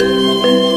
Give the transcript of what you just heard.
Música